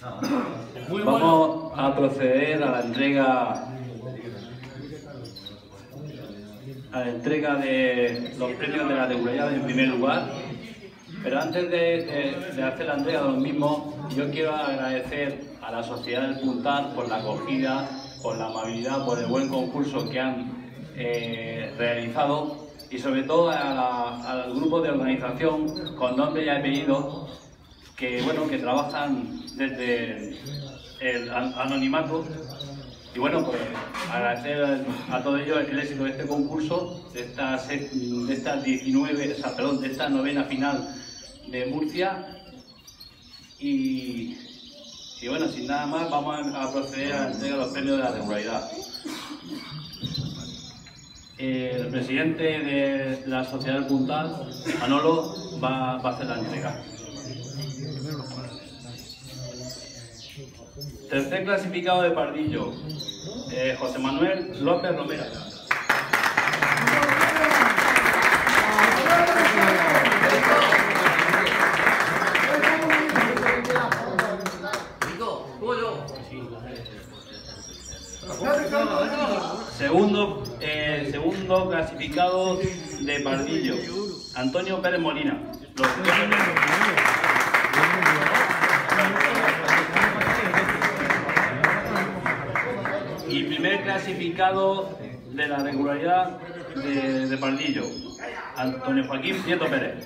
Vamos a proceder a la entrega a la entrega de los premios de la regularidad en primer lugar. Pero antes de, de, hacer la entrega de los mismos, yo quiero agradecer a la Sociedad del Puntal por la acogida, por la amabilidad, por el buen concurso que han eh, realizado y sobre todo al grupo de organización con nombre y apellido que, bueno, que trabajan desde el anonimato y bueno, pues agradecer a todos ellos el éxito de este concurso, de esta, de esta 19, perdón, de esta novena final de Murcia. Y, y, bueno, sin nada más, vamos a, proceder a entregar los premios de la regularidad. El presidente de la Sociedad del Puntal, Manolo, va, va a hacer la entrega. Tercer clasificado de Pardillo, eh, José Manuel López Romero. Segundo, eh, segundo clasificado de Pardillo, Antonio Pérez Molina. Y primer clasificado de la regularidad de, de Pardillo, Antonio Joaquín Prieto Pérez.